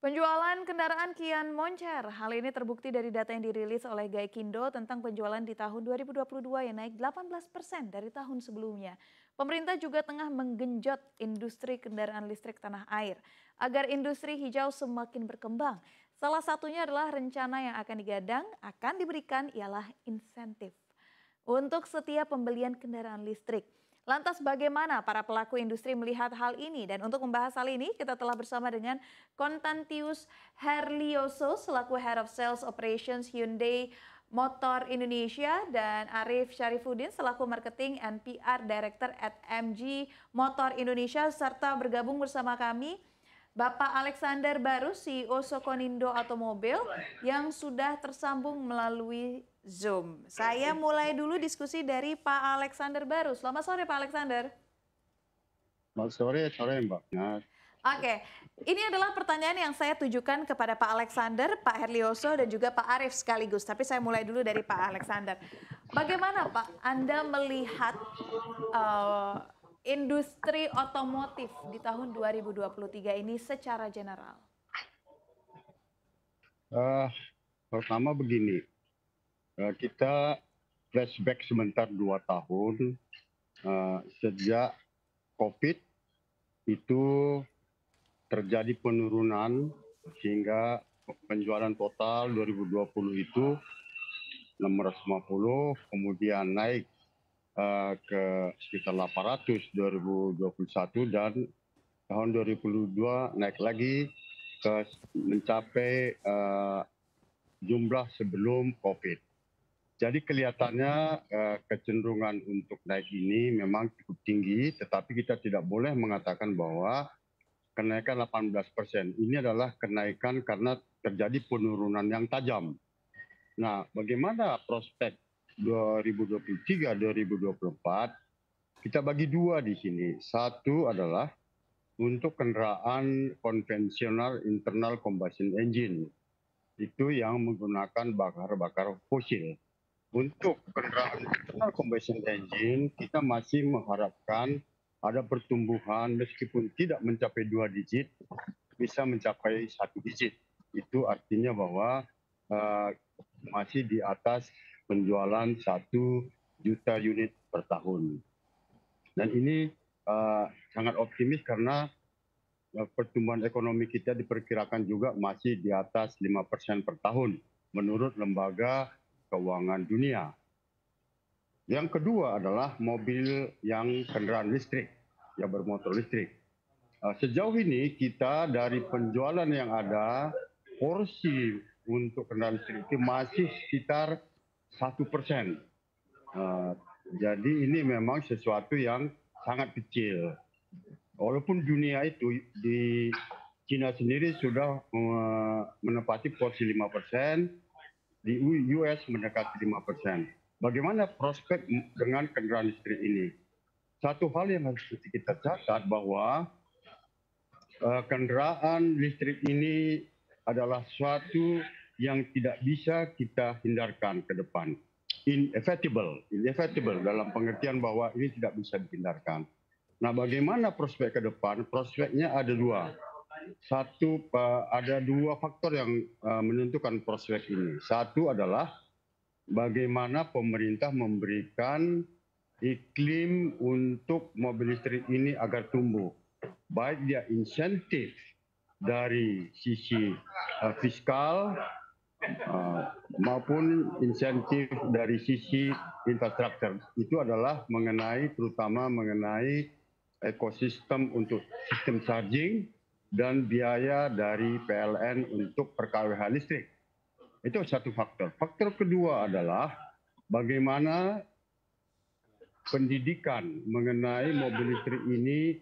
Penjualan kendaraan kian moncer. Hal ini terbukti dari data yang dirilis oleh Gaikindo tentang penjualan di tahun 2022 yang naik 18 persen dari tahun sebelumnya. Pemerintah juga tengah menggenjot industri kendaraan listrik tanah air agar industri hijau semakin berkembang. Salah satunya adalah rencana yang akan digadang akan diberikan ialah insentif untuk setiap pembelian kendaraan listrik. Lantas bagaimana para pelaku industri melihat hal ini? Dan untuk membahas hal ini kita telah bersama dengan Kontantius Herlioso selaku Head of Sales Operations Hyundai Motor Indonesia dan Arif Syarifuddin selaku Marketing and PR Director at MG Motor Indonesia serta bergabung bersama kami Bapak Alexander Baru CEO Sokonindo Automobil yang sudah tersambung melalui Zoom. Saya mulai dulu diskusi dari Pak Alexander Baru. Selamat sore Pak Alexander. Selamat sore, sore Mbak. Oke, ini adalah pertanyaan yang saya tujukan kepada Pak Alexander, Pak Herlioso, dan juga Pak Arief sekaligus. Tapi saya mulai dulu dari Pak Alexander. Bagaimana Pak Anda melihat uh, industri otomotif di tahun 2023 ini secara general? Uh, pertama begini, uh, kita flashback sebentar dua tahun uh, sejak COVID itu terjadi penurunan sehingga penjualan total 2020 itu 650 kemudian naik uh, ke sekitar 800 2021 dan tahun 2022 naik lagi ke mencapai uh, jumlah sebelum COVID. Jadi kelihatannya uh, kecenderungan untuk naik ini memang cukup tinggi, tetapi kita tidak boleh mengatakan bahwa kenaikan 18 persen ini adalah kenaikan karena terjadi penurunan yang tajam. Nah, bagaimana prospek 2023-2024 kita bagi dua di sini. Satu adalah untuk kendaraan konvensional internal combustion engine. Itu yang menggunakan bakar-bakar fosil. Untuk kendaraan internal combustion engine, kita masih mengharapkan ada pertumbuhan meskipun tidak mencapai dua digit, bisa mencapai satu digit. Itu artinya bahwa uh, masih di atas penjualan satu juta unit per tahun. Dan ini uh, sangat optimis karena uh, pertumbuhan ekonomi kita diperkirakan juga masih di atas 5% per tahun menurut lembaga keuangan dunia. Yang kedua adalah mobil yang kendaraan listrik, yang bermotor listrik. Uh, sejauh ini kita dari penjualan yang ada, porsi untuk kendaraan listrik itu masih sekitar satu persen. Uh, jadi ini memang sesuatu yang sangat kecil. Walaupun dunia itu di China sendiri sudah menempati porsi 5 persen, di US mendekati 5 persen. Bagaimana prospek dengan kendaraan listrik ini? Satu hal yang harus kita catat bahwa uh, kendaraan listrik ini adalah suatu yang tidak bisa kita hindarkan ke depan. Inevitable, inevitable dalam pengertian bahwa ini tidak bisa dihindarkan. Nah, bagaimana prospek ke depan? Prospeknya ada dua. Satu, ada dua faktor yang uh, menentukan prospek ini. Satu adalah bagaimana pemerintah memberikan iklim untuk mobil listrik ini agar tumbuh. Baik dia insentif dari sisi uh, fiskal maupun insentif dari sisi infrastruktur itu adalah mengenai terutama mengenai ekosistem untuk sistem charging dan biaya dari PLN untuk per KWH listrik. Itu satu faktor. Faktor kedua adalah bagaimana pendidikan mengenai mobil listrik ini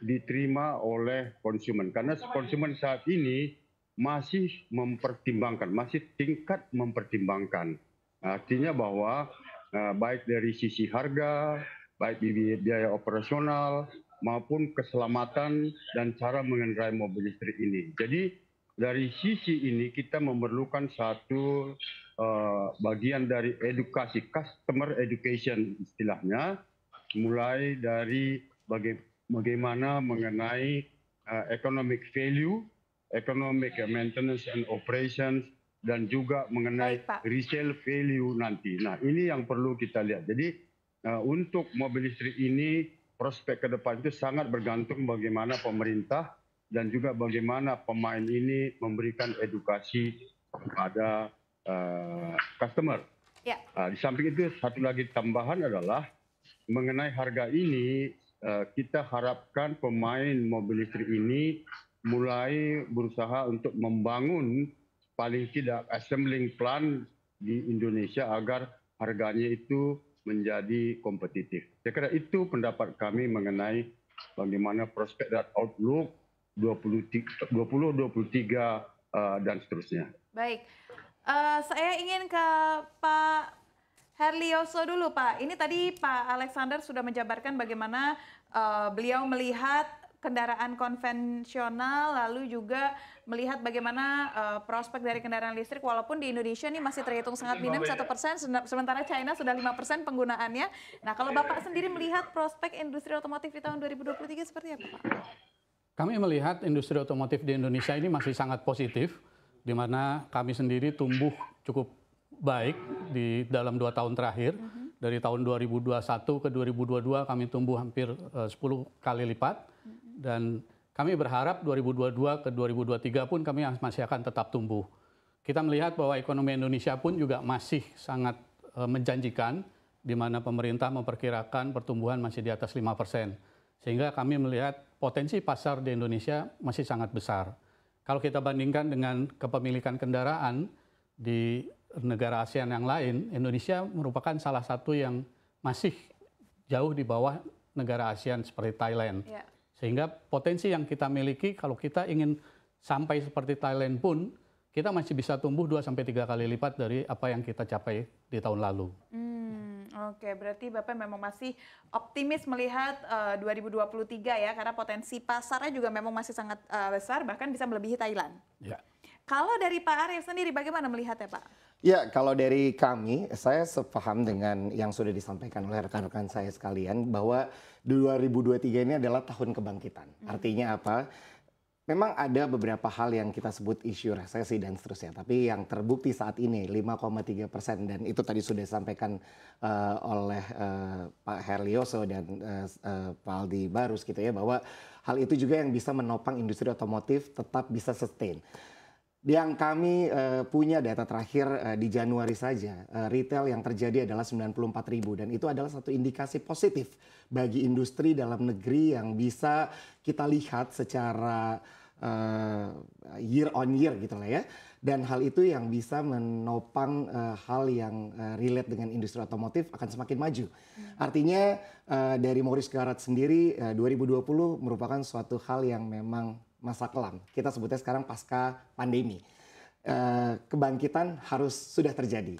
diterima oleh konsumen. Karena konsumen saat ini masih mempertimbangkan, masih tingkat mempertimbangkan. Artinya bahwa uh, baik dari sisi harga, baik biaya operasional maupun keselamatan dan cara mengendarai mobil listrik ini. Jadi dari sisi ini kita memerlukan satu uh, bagian dari edukasi customer education istilahnya, mulai dari baga bagaimana mengenai uh, economic value economic maintenance and operations, dan juga mengenai Baik, resale value nanti. Nah, ini yang perlu kita lihat. Jadi uh, untuk mobil listrik ini prospek ke depan itu sangat bergantung bagaimana pemerintah dan juga bagaimana pemain ini memberikan edukasi kepada uh, customer. Ya. Uh, di samping itu satu lagi tambahan adalah mengenai harga ini uh, kita harapkan pemain mobil listrik ini mulai berusaha untuk membangun paling tidak assembling plant di Indonesia agar harganya itu menjadi kompetitif. Saya kira itu pendapat kami mengenai bagaimana prospek dan outlook 2023 uh, dan seterusnya. Baik, uh, saya ingin ke Pak Herlioso dulu Pak. Ini tadi Pak Alexander sudah menjabarkan bagaimana uh, beliau melihat kendaraan konvensional, lalu juga melihat bagaimana uh, prospek dari kendaraan listrik, walaupun di Indonesia ini masih terhitung sangat minim satu persen, sementara China sudah lima persen penggunaannya. Nah, kalau Bapak sendiri melihat prospek industri otomotif di tahun 2023 seperti apa, Pak? Kami melihat industri otomotif di Indonesia ini masih sangat positif, di mana kami sendiri tumbuh cukup baik di dalam dua tahun terakhir. Uh -huh. Dari tahun 2021 ke 2022 kami tumbuh hampir uh, 10 kali lipat. -huh dan kami berharap 2022 ke 2023 pun kami masih akan tetap tumbuh. Kita melihat bahwa ekonomi Indonesia pun juga masih sangat uh, menjanjikan, di mana pemerintah memperkirakan pertumbuhan masih di atas 5 persen. Sehingga kami melihat potensi pasar di Indonesia masih sangat besar. Kalau kita bandingkan dengan kepemilikan kendaraan di negara ASEAN yang lain, Indonesia merupakan salah satu yang masih jauh di bawah negara ASEAN seperti Thailand. Yeah. Sehingga potensi yang kita miliki kalau kita ingin sampai seperti Thailand pun kita masih bisa tumbuh 2 sampai 3 kali lipat dari apa yang kita capai di tahun lalu. Hmm, oke, okay. berarti Bapak memang masih optimis melihat uh, 2023 ya karena potensi pasarnya juga memang masih sangat uh, besar bahkan bisa melebihi Thailand. Ya. Kalau dari Pak Arif sendiri bagaimana melihatnya Pak? Ya, kalau dari kami, saya sepaham dengan yang sudah disampaikan oleh rekan-rekan saya sekalian bahwa 2023 ini adalah tahun kebangkitan. Hmm. Artinya apa? Memang ada beberapa hal yang kita sebut isu resesi dan seterusnya, tapi yang terbukti saat ini 5,3 persen dan itu tadi sudah disampaikan uh, oleh uh, Pak Herlioso dan uh, uh, Pak Aldi Barus gitu ya bahwa hal itu juga yang bisa menopang industri otomotif tetap bisa sustain. Yang kami uh, punya data terakhir uh, di Januari saja, uh, retail yang terjadi adalah 94 ribu dan itu adalah satu indikasi positif bagi industri dalam negeri yang bisa kita lihat secara uh, year on year gitu lah ya. Dan hal itu yang bisa menopang uh, hal yang uh, relate dengan industri otomotif akan semakin maju. Hmm. Artinya uh, dari Morris Garage sendiri uh, 2020 merupakan suatu hal yang memang masa kelam. Kita sebutnya sekarang pasca pandemi. Eh, kebangkitan harus sudah terjadi.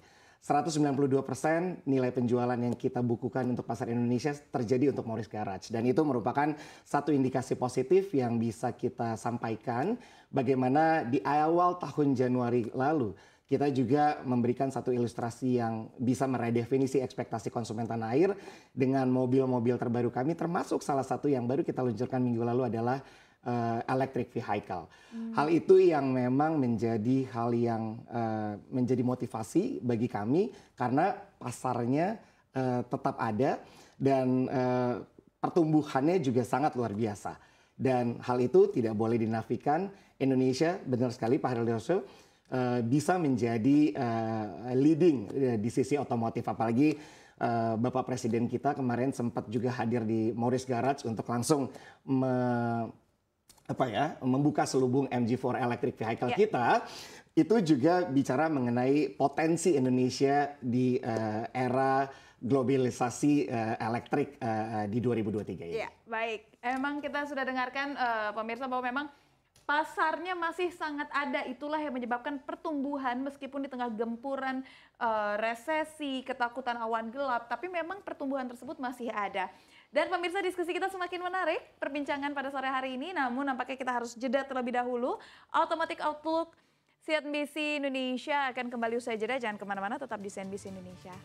192 persen nilai penjualan yang kita bukukan untuk pasar Indonesia terjadi untuk Morris Garage dan itu merupakan satu indikasi positif yang bisa kita sampaikan bagaimana di awal tahun Januari lalu kita juga memberikan satu ilustrasi yang bisa meredefinisi ekspektasi konsumen tanah air dengan mobil-mobil terbaru kami termasuk salah satu yang baru kita luncurkan minggu lalu adalah uh, electric vehicle. Hmm. Hal itu yang memang menjadi hal yang uh, menjadi motivasi bagi kami karena pasarnya uh, tetap ada dan uh, pertumbuhannya juga sangat luar biasa. Dan hal itu tidak boleh dinafikan. Indonesia benar sekali Pak Herlioso uh, bisa menjadi uh, leading di sisi otomotif apalagi uh, Bapak Presiden kita kemarin sempat juga hadir di Morris Garage untuk langsung me apa ya membuka selubung MG4 electric vehicle yeah. kita itu juga bicara mengenai potensi Indonesia di uh, era globalisasi uh, elektrik uh, di 2023 ini. Ya, baik. Emang kita sudah dengarkan uh, pemirsa bahwa memang pasarnya masih sangat ada. Itulah yang menyebabkan pertumbuhan meskipun di tengah gempuran uh, resesi, ketakutan awan gelap, tapi memang pertumbuhan tersebut masih ada. Dan pemirsa diskusi kita semakin menarik perbincangan pada sore hari ini, namun nampaknya kita harus jeda terlebih dahulu. Automatic Outlook CNBC Indonesia akan kembali usai jeda, jangan ke mana-mana tetap di CNBC Indonesia.